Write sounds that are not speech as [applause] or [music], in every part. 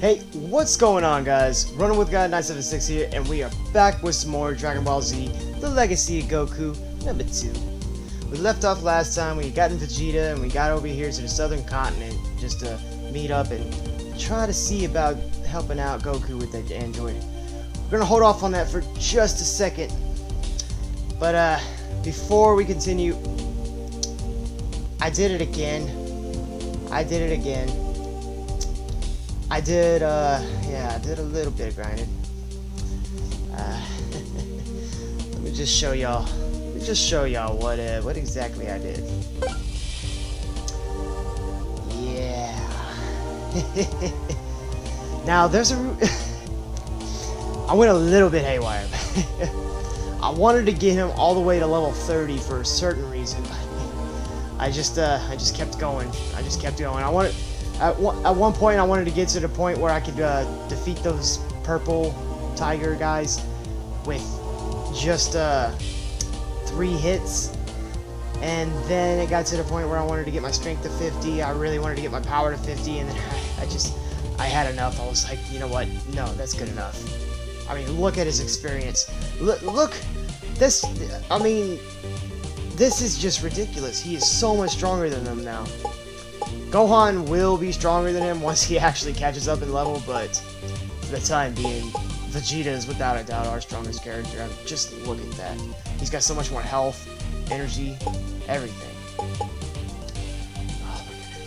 Hey, what's going on guys? Running with God 976 here, and we are back with some more Dragon Ball Z, The Legacy of Goku, number 2. We left off last time, we got in Vegeta, and we got over here to the southern continent just to meet up and try to see about helping out Goku with that android. We're gonna hold off on that for just a second. But uh, before we continue, I did it again. I did it again. I did, uh, yeah, I did a little bit of grinding. Uh, [laughs] let me just show y'all. Let me just show y'all what, uh, what exactly I did. Yeah. [laughs] now there's a. [laughs] I went a little bit haywire. I wanted to get him all the way to level 30 for a certain reason. I just, uh, I just kept going. I just kept going. I wanted. At one, at one point, I wanted to get to the point where I could uh, defeat those purple tiger guys with just uh, three hits. And then it got to the point where I wanted to get my strength to 50. I really wanted to get my power to 50, and then [laughs] I just, I had enough. I was like, you know what? No, that's good enough. I mean, look at his experience. Look, look, this. I mean, this is just ridiculous. He is so much stronger than them now. Gohan will be stronger than him once he [laughs] actually catches up in level, but for the time being, Vegeta is without a doubt our strongest character. I just look at that. He's got so much more health, energy, everything. [sighs]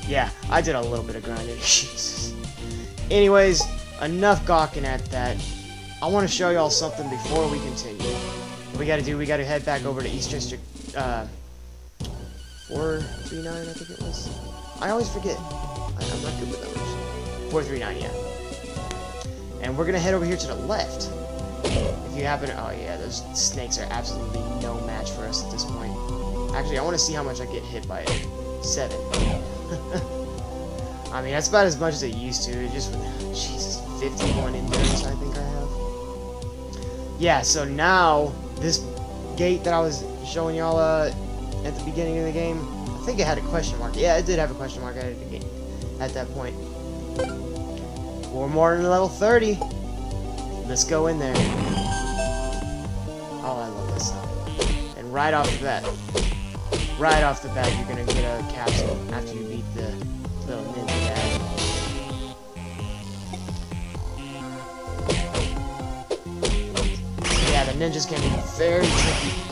Yeah, I did a little bit of grinding. [laughs] Jesus. Anyways, enough gawking at that. I want to show y'all something before we continue. What we gotta do, we gotta head back over to East District, uh, 439, I think it was. I always forget. I, am not good with numbers. 439, yeah. And we're gonna head over here to the left. If you happen to, oh yeah, those snakes are absolutely no match for us at this point. Actually, I want to see how much I get hit by it. Seven. [laughs] I mean, that's about as much as it used to. It just, Jesus, 51 endurance I think I have. Yeah, so now, this gate that I was showing y'all uh, at the beginning of the game, I think it had a question mark. Yeah, it did have a question mark at, at that point. We're more than level 30. Let's go in there. Oh, I love this song. And right off the bat, right off the bat, you're gonna get a capsule after you beat the little ninja guy. Yeah, the ninjas can be very tricky.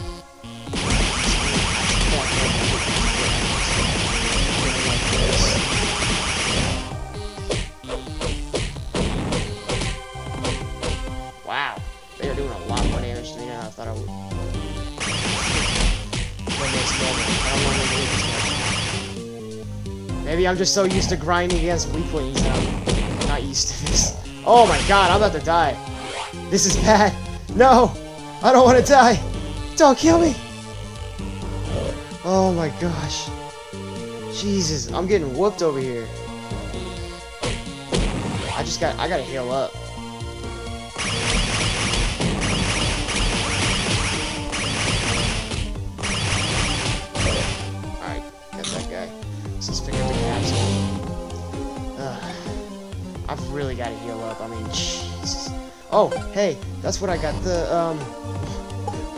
Maybe I'm just so used to grinding against weaklings that I'm not used to this. Oh my god, I'm about to die. This is bad. No! I don't want to die! Don't kill me! Oh my gosh. Jesus, I'm getting whooped over here. I just got, I gotta heal up. Really got to heal up. I mean, Jesus. Oh, hey, that's what I got the, um,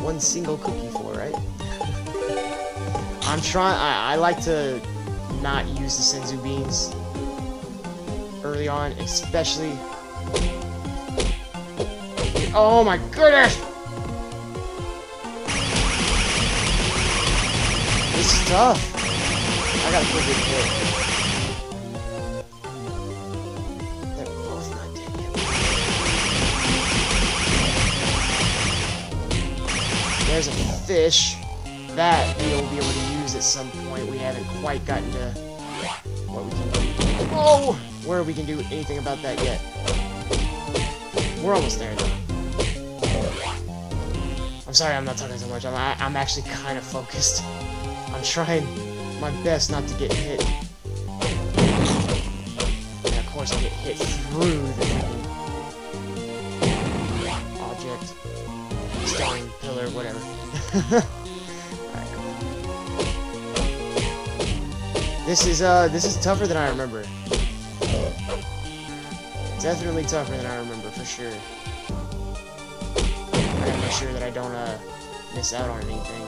one single cookie for, right? I'm trying, I, like to not use the Senzu beans early on, especially... Oh my goodness! This is tough. I gotta put it hit. Fish that we'll be able to use at some point. We haven't quite gotten to what we can do. Oh! Where we can do anything about that yet. We're almost there, though. I'm sorry I'm not talking so much. I'm, I, i am actually kind of focused. I'm trying my best not to get hit. And of course I get hit through the object, stone pillar, whatever. [laughs] This is uh this is tougher than I remember. definitely tougher than I remember, for sure. I gotta make sure that I don't, uh, miss out on anything.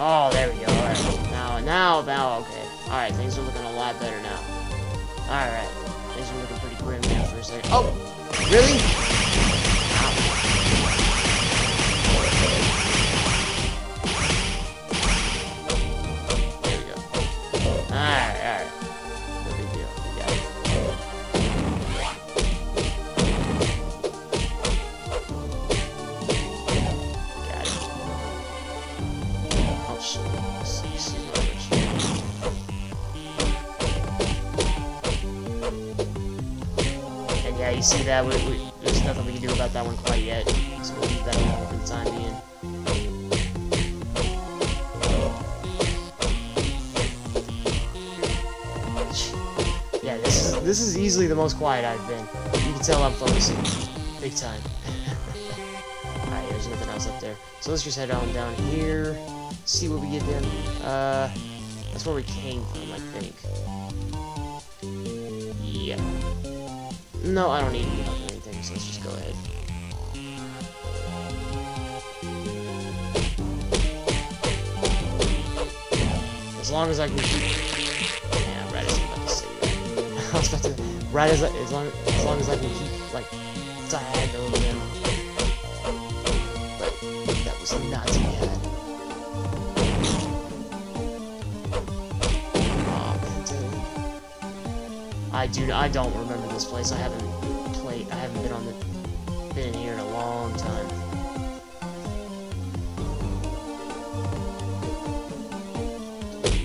Oh, there we go. Now, now, okay. Alright, things are looking a lot better now. Alright. Things are looking pretty grim now for a second. Oh! Really? That, we, we, there's nothing we can do about that one quite yet. So we'll leave that alone for the time being. Yeah, this is this is easily the most quiet I've been. You can tell I'm focusing. Big time. [laughs] Alright, there's nothing else up there. So let's just head on down here. See what we get then. Uh that's where we came from, I think. No, I don't need anything, so let's just go ahead. As long as I can keep... Yeah, right as I'm about to say [laughs] that. I was about to... Right as, as, long, as long as I can keep, like, diagonally them. But that was not bad. I do. I don't remember this place. I haven't played. I haven't been on the been here in a long time.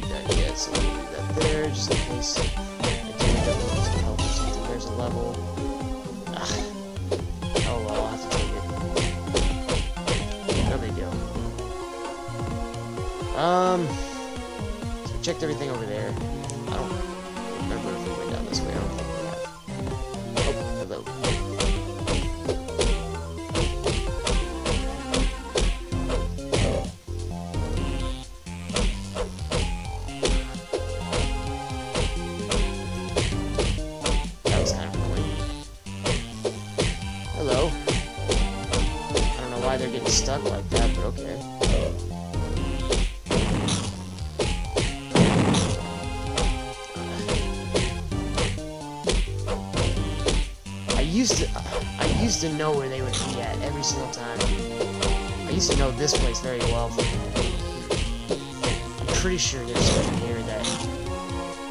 That yet, so leave that there just in case I do end up needing some help or something. There's a level. Oh I'll have to take it. No big deal. Um. So we checked everything over there. Know where they would be at every single time. I used to know this place very well. I'm pretty sure there's something here that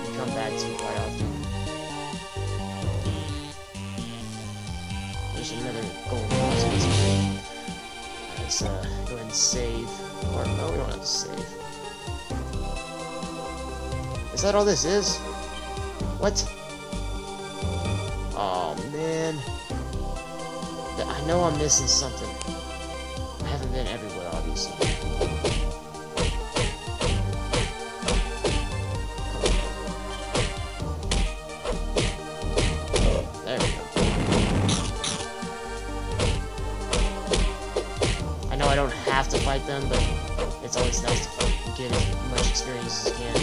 we come back to quite often. There's another gold box. Let's uh, go ahead and save. Or no, we don't have to save. Is that all this is? What? Oh man. I know I'm missing something. I haven't been everywhere, obviously. There we go. I know I don't have to fight them, but it's always nice to get as much experience as I can.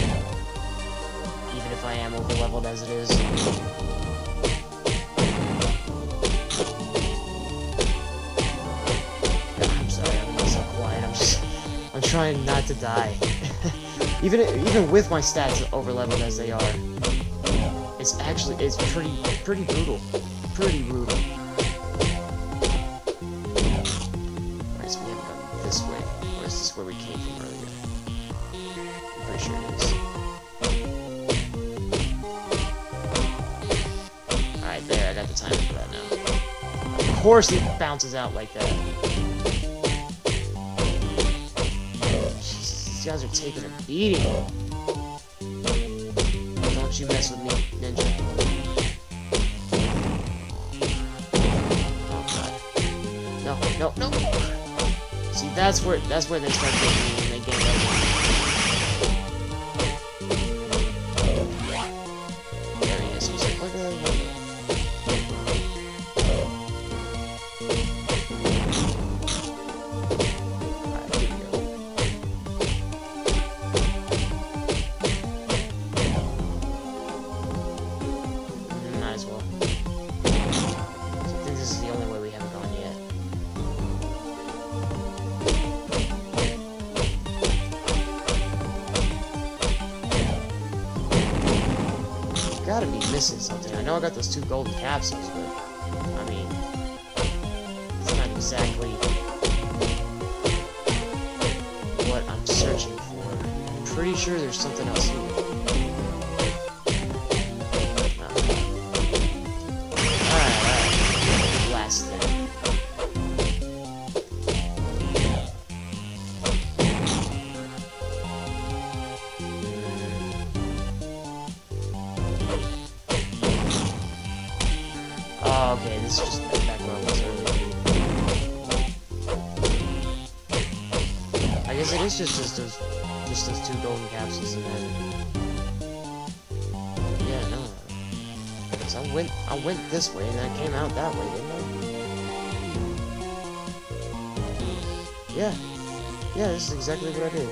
Even if I am over leveled as it is. Trying not to die. [laughs] even even with my stats over leveled as they are, it's actually it's pretty pretty brutal, pretty brutal. Alright, so we haven't gone this way, or is this where we came from earlier? I'm pretty sure it is. Alright, there, I got the timer for that now. Of course it bounces out like that. These guys are taking a beating. Don't you mess with me, ninja. No, no, no! See, that's where that's where they start getting me when they get over. Got those two golden capsules, went, I went this way and I came out that way, didn't I? Yeah, yeah, this is exactly what I did.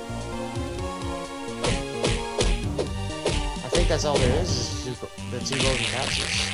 I think that's all there is, is the two golden capsules.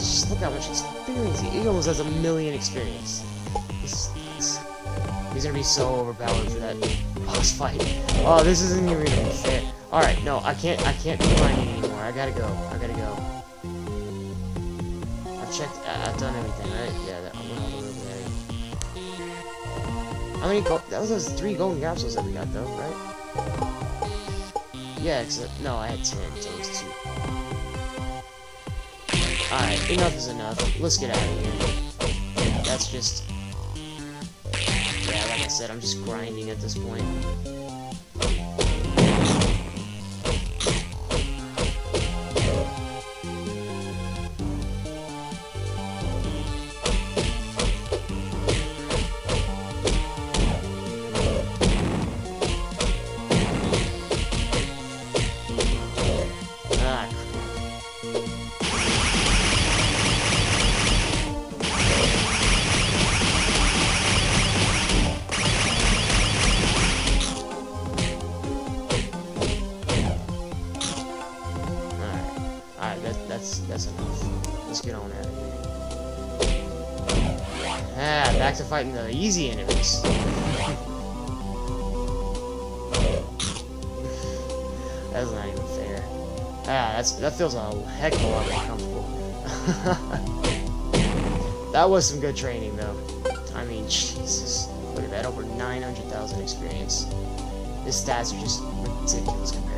Just look how much experience. He almost has a million experience. He's, he's gonna be so overpowered for that boss fight. Oh, this isn't even fair. Alright, no, I can't I can't be mining anymore. I gotta go. I gotta go. I've checked I've done everything, right? Yeah, that, I all there. How many that was those three golden capsules that we got though, right? Yeah, except, no, I had 10, so it's 2. Alright, enough is enough. Let's get out of here. That's just... Yeah, like I said, I'm just grinding at this point. Fighting the easy enemies. [laughs] that's not even fair. Ah, that's that feels a heck of a lot more comfortable. [laughs] that was some good training, though. I mean, Jesus. Look at that, over 900,000 experience. His stats are just ridiculous to.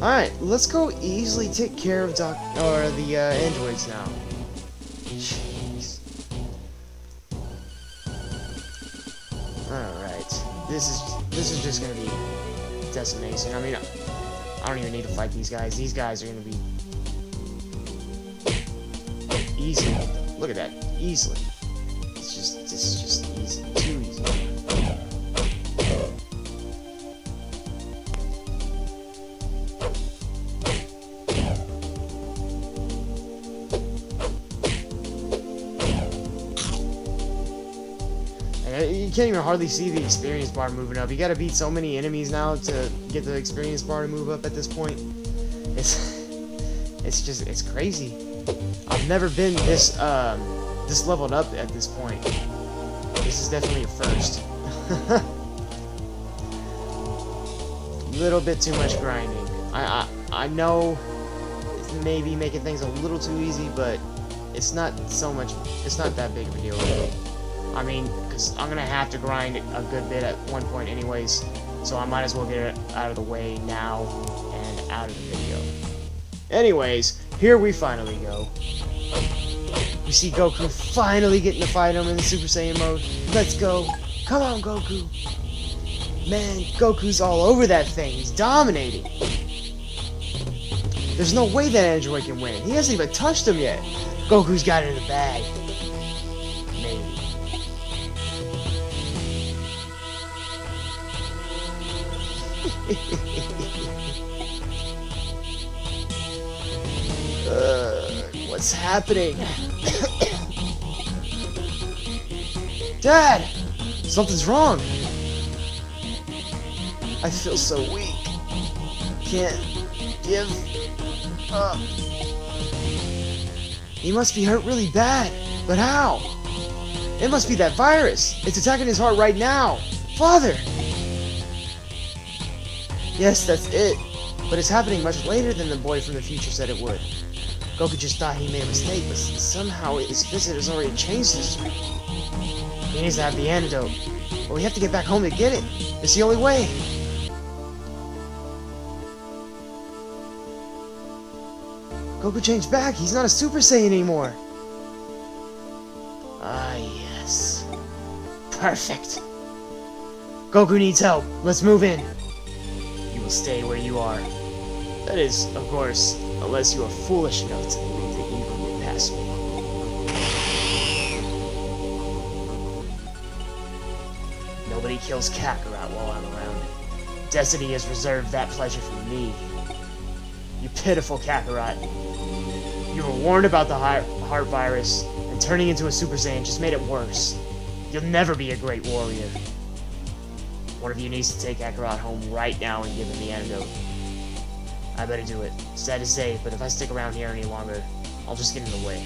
Alright, let's go easily take care of Doc or the uh, androids now. All right, this is this is just gonna be decimation. I mean, I don't even need to fight these guys. These guys are gonna be easy. Look at that, easily. Can't even hardly see the experience bar moving up. You gotta beat so many enemies now to get the experience bar to move up at this point. It's it's just it's crazy. I've never been this um this leveled up at this point. This is definitely a first. [laughs] little bit too much grinding. I, I I know maybe making things a little too easy, but it's not so much. It's not that big of a deal, really. I mean, because I'm going to have to grind a good bit at one point anyways, so I might as well get it out of the way now and out of the video. Anyways, here we finally go. We see Goku finally getting to fight him in the Super Saiyan mode. Let's go. Come on, Goku. Man, Goku's all over that thing. He's dominating. There's no way that android can win. He hasn't even touched him yet. Goku's got it in the bag. What's happening? Dad! Something's wrong. I feel so weak. Can't give up. He must be hurt really bad. But how? It must be that virus. It's attacking his heart right now. Father! Yes, that's it. But it's happening much later than the boy from the future said it would. Goku just thought he made a mistake, but somehow his visit has already changed history. He needs to have the antidote. But we have to get back home to get it. It's the only way. Goku changed back. He's not a Super Saiyan anymore. Ah, yes. Perfect. Goku needs help. Let's move in. You will stay where you are. That is, of course, unless you are foolish enough to believe that you can get past me. Nobody kills Kakarot while I'm around. Destiny has reserved that pleasure for me. You pitiful Kakarot. You were warned about the heart virus, and turning into a Super Saiyan just made it worse. You'll never be a great warrior. One of you needs to take Kakarot home right now and give him the antidote. I better do it. Sad to say, but if I stick around here any longer, I'll just get in the way.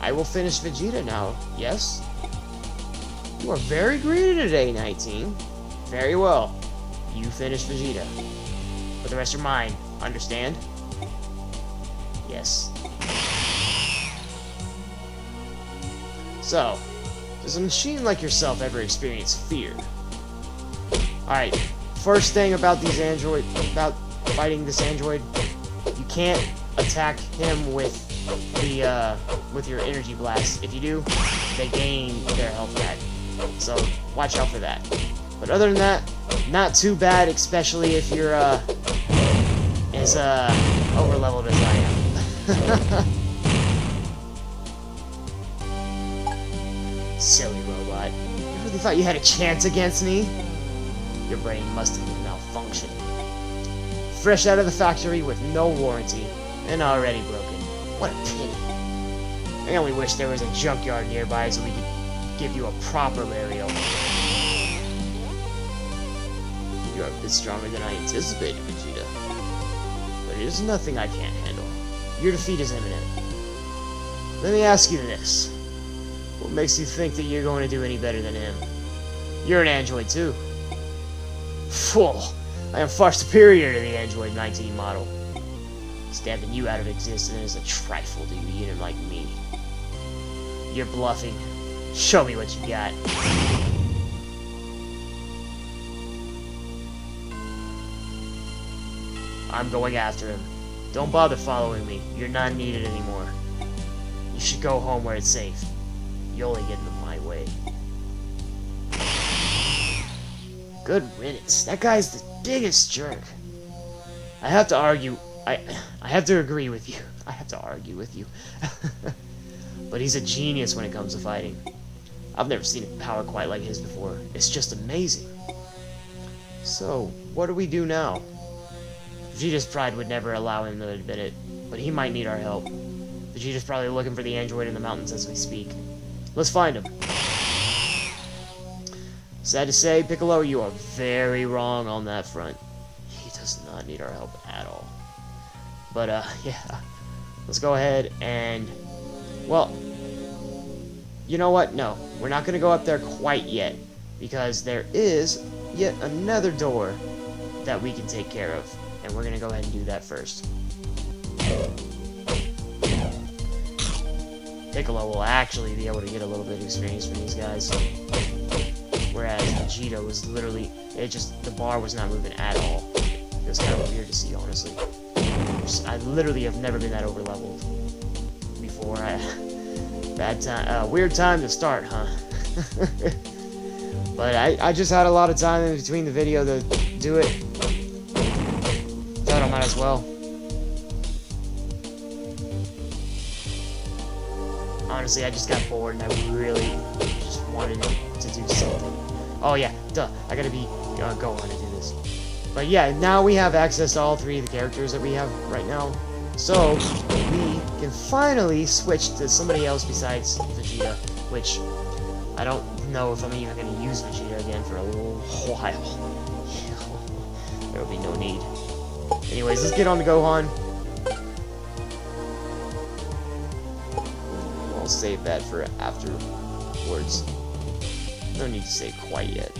I will finish Vegeta now, yes? You are very greedy today, 19. Very well. You finish Vegeta. But the rest are mine, understand? Yes. So, does a machine like yourself ever experience fear? Alright, first thing about these android, about fighting this android, you can't attack him with the, uh, with your energy blast. If you do, they gain their health back. So, watch out for that. But other than that, not too bad, especially if you're, uh, as, uh, over-leveled as I am. [laughs] Silly robot. You really thought you had a chance against me? Your brain must have been malfunctioning. Fresh out of the factory with no warranty, and already broken. What a pity. I only wish there was a junkyard nearby so we could give you a proper burial. You're a bit stronger than I anticipated, Vegeta. But is nothing I can't handle. Your defeat is imminent. Let me ask you this. What makes you think that you're going to do any better than him? You're an android, too. Fool! I am far superior to the Android 19 model. Stamping you out of existence is a trifle to a unit like me. You're bluffing. Show me what you got. I'm going after him. Don't bother following me. You're not needed anymore. You should go home where it's safe. You only get in my way. Good riddance. That guy's the biggest jerk. I have to argue. I I have to agree with you. [laughs] I have to argue with you. [laughs] but he's a genius when it comes to fighting. I've never seen a power quite like his before. It's just amazing. So, what do we do now? Vegeta's pride would never allow him to admit it, but he might need our help. Vegeta's probably looking for the android in the mountains as we speak. Let's find him. Sad to say, Piccolo, you are very wrong on that front. He does not need our help at all. But, uh, [laughs] yeah. Let's go ahead and... Well, you know what? No, we're not going to go up there quite yet. Because there is yet another door that we can take care of. And we're going to go ahead and do that first. Piccolo will actually be able to get a little bit of experience from these guys. Whereas Vegeta was literally, it just, the bar was not moving at all. It was kind of weird to see, honestly. I literally have never been that over leveled before. I, [laughs] bad time, uh, weird time to start, huh? [laughs] But I, I just had a lot of time in between the video to do it. Thought I might as well. Honestly, I just got bored and I really just wanted to do something. Oh yeah, duh, I gotta be uh, go on to do this. But yeah, now we have access to all three of the characters that we have right now. So, we can finally switch to somebody else besides Vegeta, which I don't know if I'm even going to use Vegeta again for a while. [laughs] there will be no need. Anyways, let's get on to Gohan. I'll save that for afterwards. No need to save quite yet.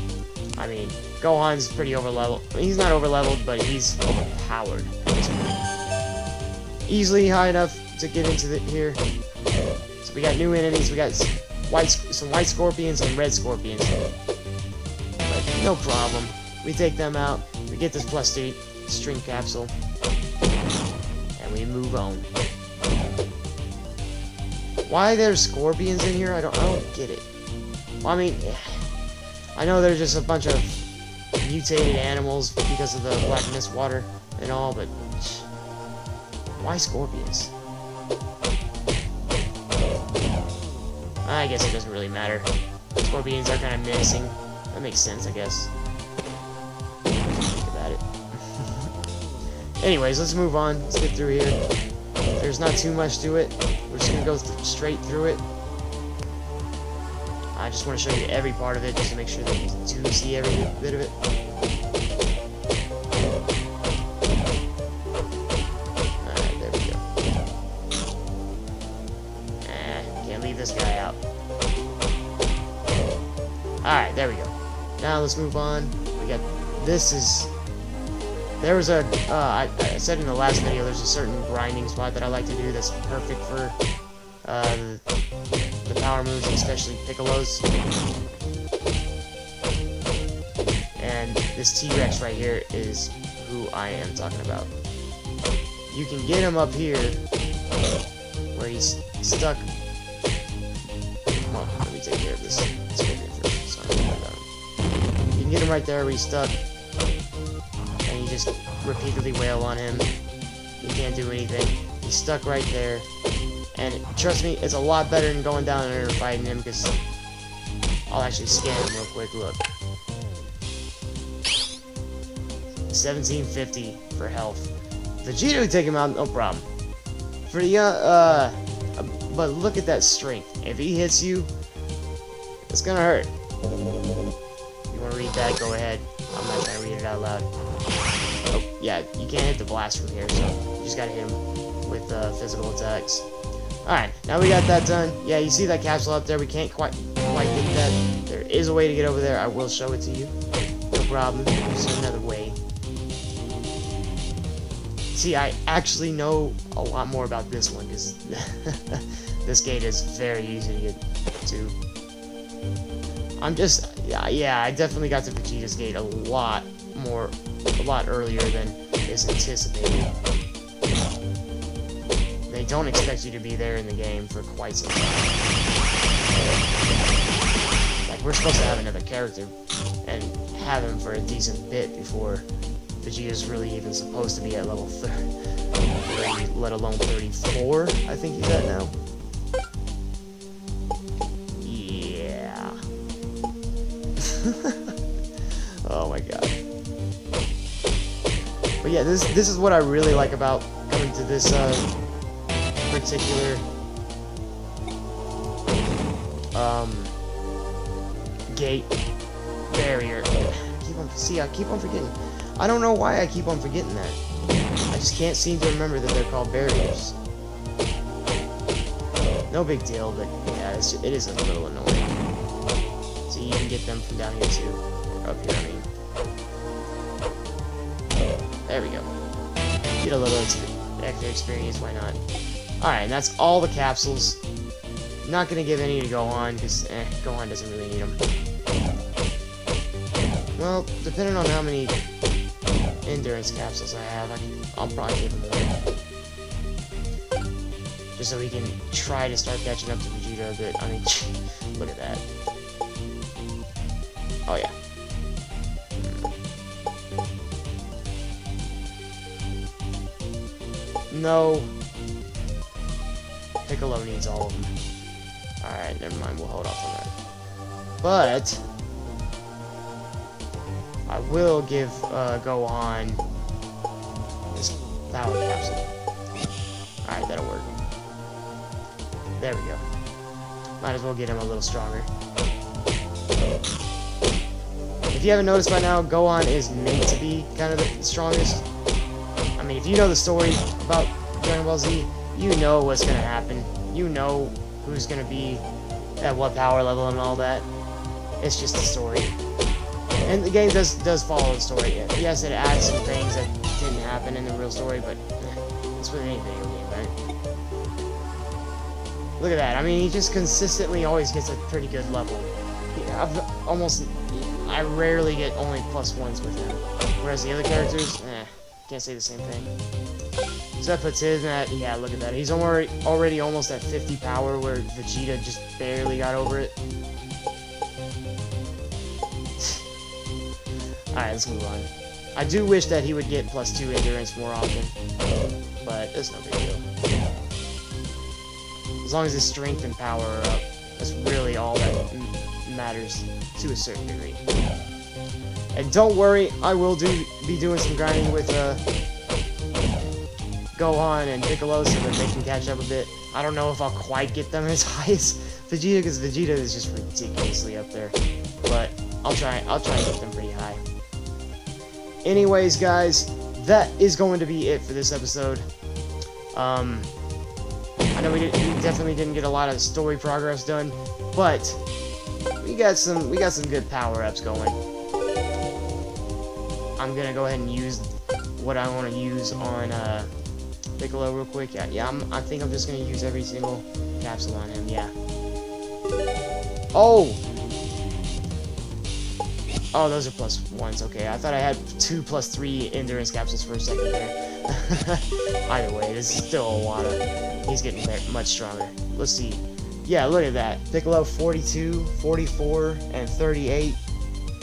I mean, Gohan's pretty overleveled. He's not overleveled, but he's overpowered. Easily high enough to get into the, here. So we got new enemies. We got white, some white scorpions and red scorpions. But no problem. We take them out. We get this plus three string capsule. And we move on. Why there's scorpions in here? I don't, I don't get it. Well, I mean, I know they're just a bunch of mutated animals because of the black mist water and all, but why scorpions? I guess it doesn't really matter. Scorpions are kind of menacing. That makes sense, I guess. Think about it. [laughs] Anyways, let's move on. Let's get through here. There's not too much to it. We're just gonna go th straight through it. I just want to show you every part of it, just to make sure that you do see every bit of it. Alright, there we go. Can't leave this guy out. Alright, there we go. Now let's move on. We got, this is, there was a, uh, I, I said in the last video, there's a certain grinding spot that I like to do that's perfect for, uh, power moves, especially Piccolo's. And this T-Rex right here is who I am talking about. You can get him up here, where he's stuck. Come on, let me take care of this. Sorry. You can get him right there where he's stuck, and you just repeatedly wail on him. He can't do anything. He's stuck right there. And trust me, it's a lot better than going down there and fighting him because I'll actually scan him real quick. Look. 1750 for health. Vegeta would take him out, no problem. For the, uh, uh, but look at that strength. If he hits you, it's gonna hurt. You wanna read that, go ahead. I'm not gonna read it out loud. Oh, yeah, you can't hit the blast from here, so you just gotta hit him with, uh, physical attacks. Alright, now we got that done. Yeah, you see that capsule up there? We can't quite quite get that. There is a way to get over there. I will show it to you. No problem. There's another way. See, I actually know a lot more about this one, because [laughs] this gate is very easy to get to. I'm just, yeah, yeah, I definitely got to Vegeta's gate a lot more, a lot earlier than is anticipated. They don't expect you to be there in the game for quite some time. Like, we're supposed to have another character, and have him for a decent bit before Vegeta's really even supposed to be at level 30, [laughs] let alone 34, I think he's at now. Yeah. [laughs] oh my god. But yeah, this this is what I really like about coming to this uh, particular um, gate barrier. Keep on see, I keep on forgetting. I don't know why I keep on forgetting that. I just can't seem to remember that they're called barriers. No big deal, but yeah, it's, it is a little annoying. So you can get them from down here too. Or up here, I mean. There we go. Get a little extra experience, why not? Alright, and that's all the capsules. Not gonna give any to Gohan, because, eh, Gohan doesn't really need them. Well, depending on how many endurance capsules I have, I can, I'll probably give him one. Just so he can try to start catching up to Vegeta a bit. I mean, [laughs] look at that. Oh, yeah. No. Piccolo needs all of them. Alright, never mind. We'll hold off on that. But... I will give uh, Gohan this power capsule. Alright, that'll work. There we go. Might as well get him a little stronger. If you haven't noticed by now, Gohan is meant to be kind of the strongest. I mean, if you know the story about Dragon Ball Z, you know what's to happen. You know who's to be at what power level and all that. It's just the story. And the game does does follow the story. Yes, it adds some things that didn't happen in the real story, but eh, it's with any video game, right? Look at that. I mean, he just consistently always gets a pretty good level. I've almost... I rarely get only plus ones with him. Whereas the other characters, eh, can't say the same thing. So that puts his at, yeah, look at that. He's already, already almost at 50 power, where Vegeta just barely got over it. [sighs] Alright, let's move on. I do wish that he would get plus 2 endurance more often, but it's no big deal. As long as his strength and power are up, that's really all that matters to a certain degree. And don't worry, I will do be doing some grinding with uh, Gohan and Piccolo so that they can catch up a bit. I don't know if I'll quite get them [laughs] as high as Vegeta, because Vegeta is just ridiculously up there. But I'll try I'll try and get them pretty high. Anyways, guys, that is going to be it for this episode. Um, I know we, did, we definitely didn't get a lot of story progress done, but we got some we got some good power ups going. I'm gonna go ahead and use what I want to use on uh, Piccolo real quick. Yeah, yeah I'm, I think I'm just gonna use every single capsule on him. Yeah. Oh, Oh, those are plus ones. Okay, I thought I had two plus three endurance capsules for a second there. [laughs] Either way, this is still a lot. He's getting much stronger. Let's see. Yeah, look at that. Piccolo 42, 44, and 38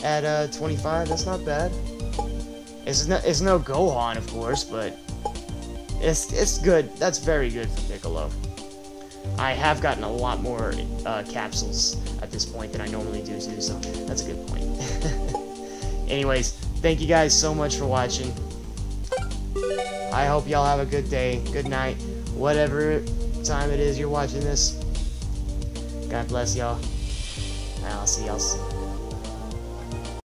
at uh, 25. That's not bad. It's no, it's no Gohan, of course, but it's it's good. That's very good for Piccolo. I have gotten a lot more uh, capsules at this point than I normally do too, so that's a good point. [laughs] Anyways, thank you guys so much for watching. I hope y'all have a good day, good night, whatever time it is you're watching this. God bless y'all. I'll see y'all soon.